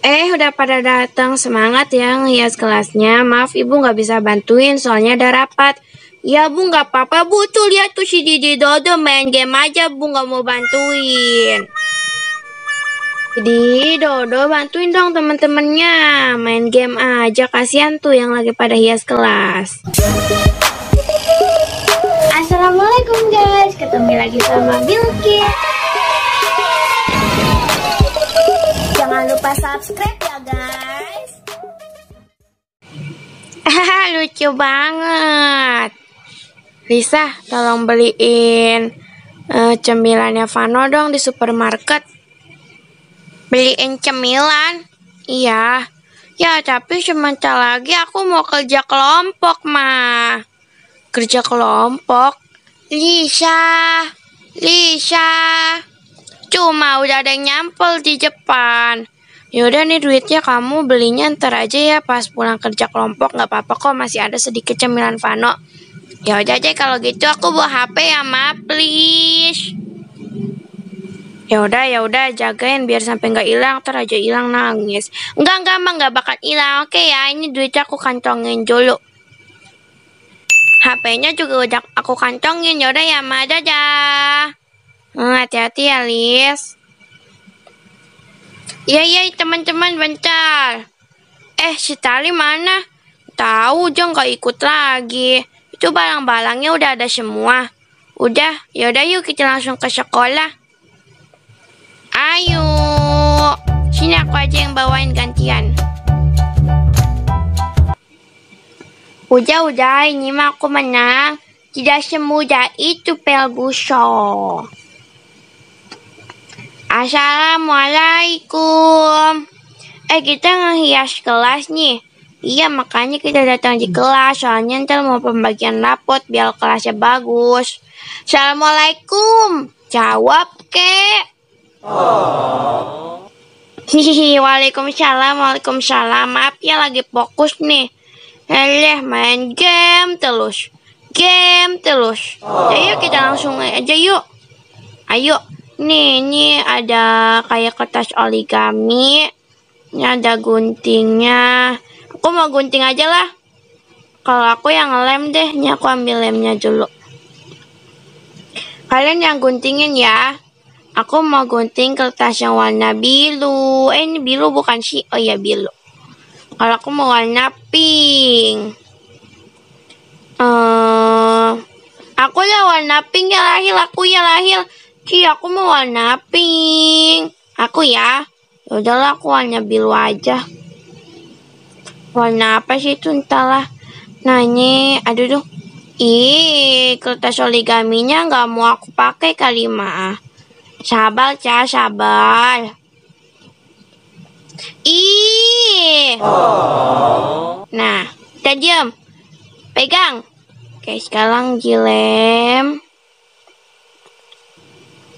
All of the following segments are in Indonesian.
Eh, udah pada datang. Semangat ya ngehias kelasnya. Maaf ibu nggak bisa bantuin, soalnya ada rapat. Ya bu nggak apa-apa bu, tuh lihat tuh si Didi Dodo main game aja bu nggak mau bantuin. Didi Dodo bantuin dong temen-temennya main game aja kasihan tuh yang lagi pada hias kelas. Assalamualaikum guys, ketemu lagi sama Bilkis. Jangan lupa subscribe ya guys. Lucu banget. Lisa, tolong beliin uh, cemilannya Vano dong di supermarket. Beliin cemilan? Iya. Ya, tapi sebentar lagi aku mau kerja kelompok, mah. Kerja kelompok? Lisa, Lisa. Cuma udah ada yang nyampel di depan. Yaudah nih duitnya kamu belinya ntar aja ya pas pulang kerja kelompok nggak apa-apa kok masih ada sedikit cemilan Vano. Ya udah deh kalau gitu aku bawa HP ya ma please. Ya udah ya udah jagain biar sampai nggak hilang ntar aja hilang nangis. Enggak enggak mah nggak bakal hilang oke ya ini duitnya aku kantongin dulu. HP-nya juga udah aku kantongin ya udah ya ma dadah. Hmm, hati-hati ya Lis. Iya iya teman-teman bentar. Eh si Tali mana? Tahu Jong nggak ikut lagi. Itu barang-barangnya udah ada semua. Udah, yaudah yuk kita langsung ke sekolah. Ayo. Sini aku aja yang bawain gantian. Udah, udah, ini mah aku menang. Tidak semudah itu Pelbuso. Assalamualaikum. Eh, kita ngehias kelas nih. Iya, makanya kita datang di kelas. Soalnya ntar mau pembagian rapot biar kelasnya bagus. Assalamualaikum. Jawab, kek. Hihihi, waalaikumsalam, waalaikumsalam. Maaf ya, lagi fokus nih. Eleh, main game terus. Game terus. Ayo kita langsung aja yuk. Ayo. Nih, ini ada kayak kertas origami. Ini ada guntingnya. Aku mau gunting aja lah. Kalau aku yang lem deh, ini aku ambil lemnya dulu. Kalian yang guntingin ya. Aku mau gunting kertas yang warna biru. Eh, ini biru bukan sih? Oh iya, biru. Kalau aku mau warna pink. Uh, aku lah warna pink ya lahir. Aku ya lahir. Ci, aku mau warna pink. Aku ya. Ya udahlah, aku warna biru aja. Warna apa sih itu entahlah. Ini, aduh duh. Ih, kertas origaminya nggak mau aku pakai kali mah. Sabar, Ca, sabar. Ih. Nah, kita diam. Pegang. Oke, sekarang dilem.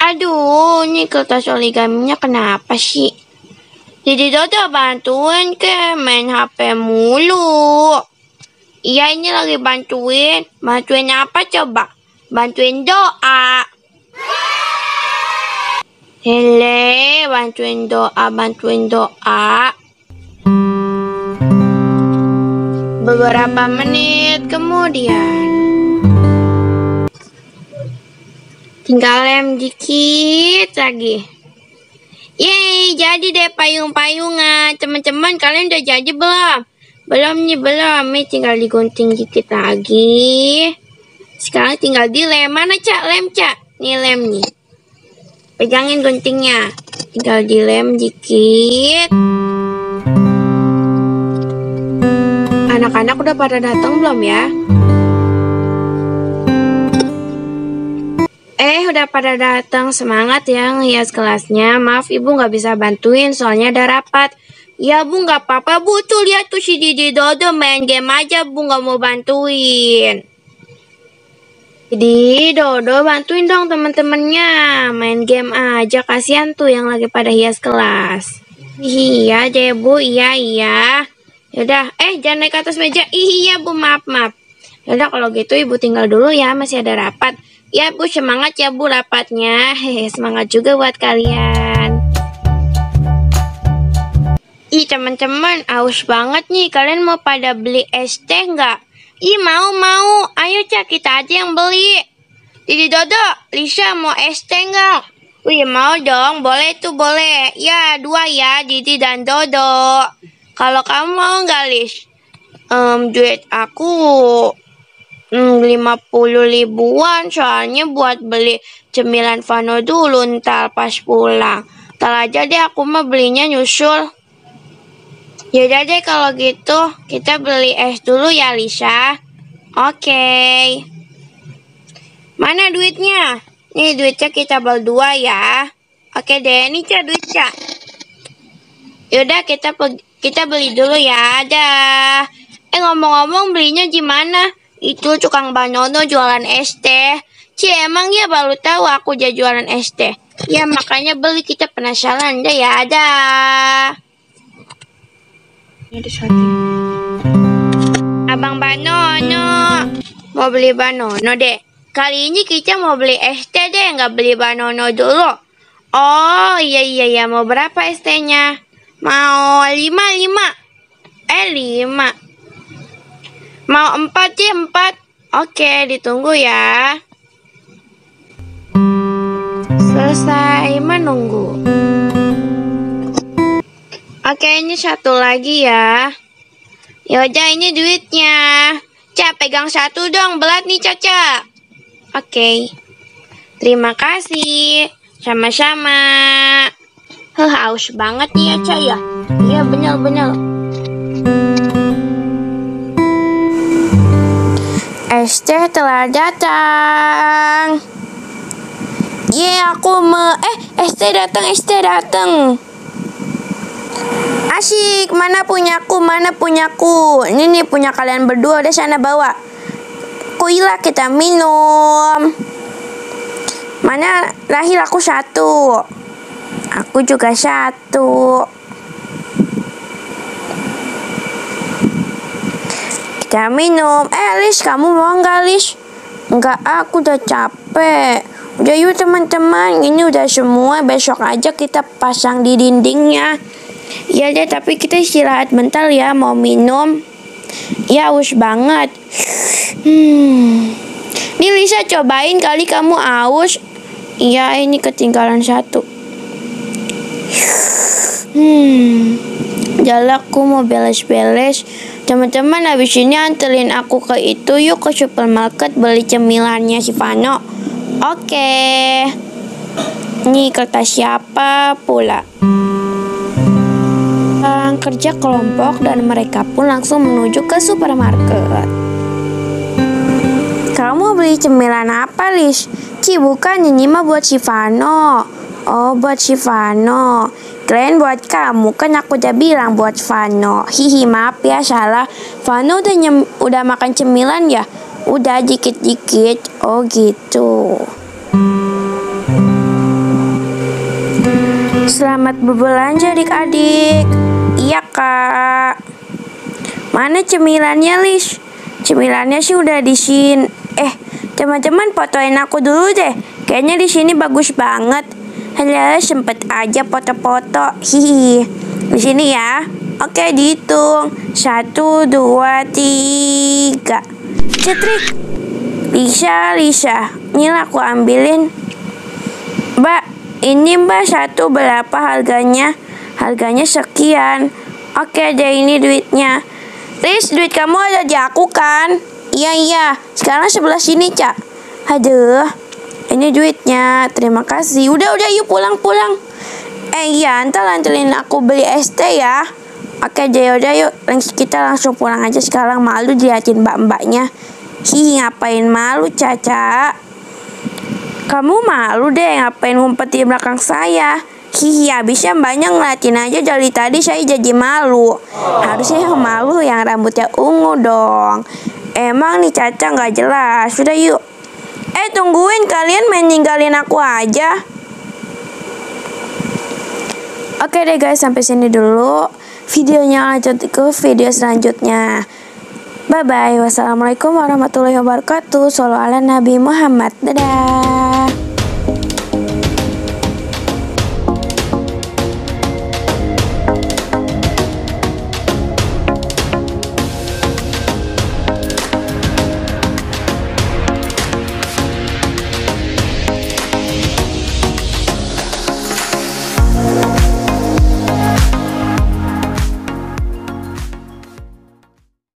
Aduh, ini kertas origaminya kenapa sih? Jadi Dodo bantuin ke main HP mulu. Iya ini lagi bantuin. Bantuin apa coba? Bantuin doa. Hele, bantuin doa, bantuin doa. Beberapa menit kemudian. Tinggal lem dikit lagi. Yeay, jadi deh payung-payungan. Teman-teman, kalian udah jadi belum? Belum nih, belum. Nih tinggal digunting dikit lagi. Sekarang tinggal dilem. Mana, Cak? Lem, Cak. Nih lem nih. Pegangin guntingnya. Tinggal dilem dikit. Anak-anak udah pada datang belum ya? Eh, udah pada datang. Semangat ya ngehias kelasnya. Maaf ibu nggak bisa bantuin, soalnya ada rapat. Ya bu nggak apa-apa bu, tuh lihat tuh si Didi Dodo main game aja bu nggak mau bantuin. Didi Dodo bantuin dong temen-temennya main game aja kasihan tuh yang lagi pada hias kelas. Iya deh bu, iya iya. Yaudah, eh jangan naik ke atas meja. Iya bu, maaf maaf. Yaudah kalau gitu ibu tinggal dulu ya, masih ada rapat. Ya Bu, semangat ya Bu rapatnya. Hehe, semangat juga buat kalian. Ih teman-teman, aus banget nih. Kalian mau pada beli es teh nggak? Ih mau mau. Ayo cak kita aja yang beli. Didi Dodo, Lisa mau es teh nggak? Wih mau dong, boleh tuh boleh. Ya dua ya, Didi dan Dodo. Kalau kamu mau nggak Lis? Um, duit aku 50 ribuan soalnya buat beli cemilan Vano dulu ntar pas pulang. Ntar aja deh aku mah belinya nyusul. Yaudah deh kalau gitu kita beli es dulu ya Lisa. Oke. Okay. Mana duitnya? Nih duitnya kita berdua ya. Oke deh, ini cah duitnya. Yaudah kita kita beli dulu ya. Ada. Eh ngomong-ngomong belinya gimana? Itu tukang Banono jualan es teh. Cie, emang ya baru tahu aku jadi jualan es teh. Ya makanya beli kita penasaran deh ya ada. Abang Banono mau beli Banono deh. Kali ini kita mau beli es teh deh, nggak beli Banono dulu. Oh iya iya iya mau berapa es tehnya? Mau lima lima. Eh lima. Mau empat ya empat. Oke, ditunggu ya. Selesai menunggu. Oke, ini satu lagi ya. Yaudah, ini duitnya. Ca, pegang satu dong. Belat nih, Caca. Oke. Terima kasih. Sama-sama. Heh, haus banget nih ya, Ca ya. Iya, benar-benar. ST telah datang. Ye, yeah, aku me eh ST datang, ST datang. Asyik, mana punyaku, mana punyaku. Ini nih punya kalian berdua, udah sana bawa. Kuilah kita minum. Mana lahir aku satu. Aku juga satu. Kita minum. Eh, Lis, kamu mau nggak, Lis? Nggak, aku udah capek. Udah yuk teman-teman, ini udah semua. Besok aja kita pasang di dindingnya. Iya deh, tapi kita istirahat bentar ya, mau minum. Ya, aus banget. Hmm. Nih Lisa cobain kali kamu aus. Iya, ini ketinggalan satu. Hmm. Jalakku mau beles-beles. Teman-teman habis ini anterin aku ke itu yuk ke supermarket beli cemilannya si Vano. Oke. Nih kertas siapa pula? Orang kerja kelompok dan mereka pun langsung menuju ke supermarket. Kamu beli cemilan apa, Lis? Ci, bukan ini mah buat si Vano. Oh, buat si Kalian buat kamu, kan aku udah bilang buat Vano. Hihi, maaf ya salah. Vano udah nyem, udah makan cemilan ya? Udah dikit-dikit. Oh gitu. Selamat berbelanja adik-adik. Iya kak. Mana cemilannya Lis? Cemilannya sih udah di sini. Eh, teman-teman fotoin aku dulu deh. Kayaknya di sini bagus banget. Halo, sempet aja foto-foto. Hihi. Di sini ya. Oke, dihitung. Satu, dua, tiga. Cetrik. Lisa, Lisa. Ini aku ambilin. Mbak, ini mbak satu berapa harganya? Harganya sekian. Oke deh, ini duitnya. Lis, duit kamu ada di aku kan? Iya, iya. Sekarang sebelah sini, Cak. Aduh. Ini duitnya. Terima kasih. Udah, udah yuk pulang-pulang. Eh iya, ntar lantarin aku beli ST ya. Oke, jadi udah yuk. Kita langsung pulang aja sekarang. Malu diliatin mbak-mbaknya. Hihi, ngapain malu, Caca? Kamu malu deh ngapain ngumpet di belakang saya. Hihi, habisnya mbaknya ngeliatin aja dari tadi saya jadi malu. Harusnya yang malu yang rambutnya ungu dong. Emang nih Caca nggak jelas. Sudah yuk. Eh tungguin kalian main ninggalin aku aja. Oke deh guys sampai sini dulu videonya lanjut ke video selanjutnya. Bye bye. Wassalamualaikum warahmatullahi wabarakatuh. Sallallahu ala Nabi Muhammad. Dadah.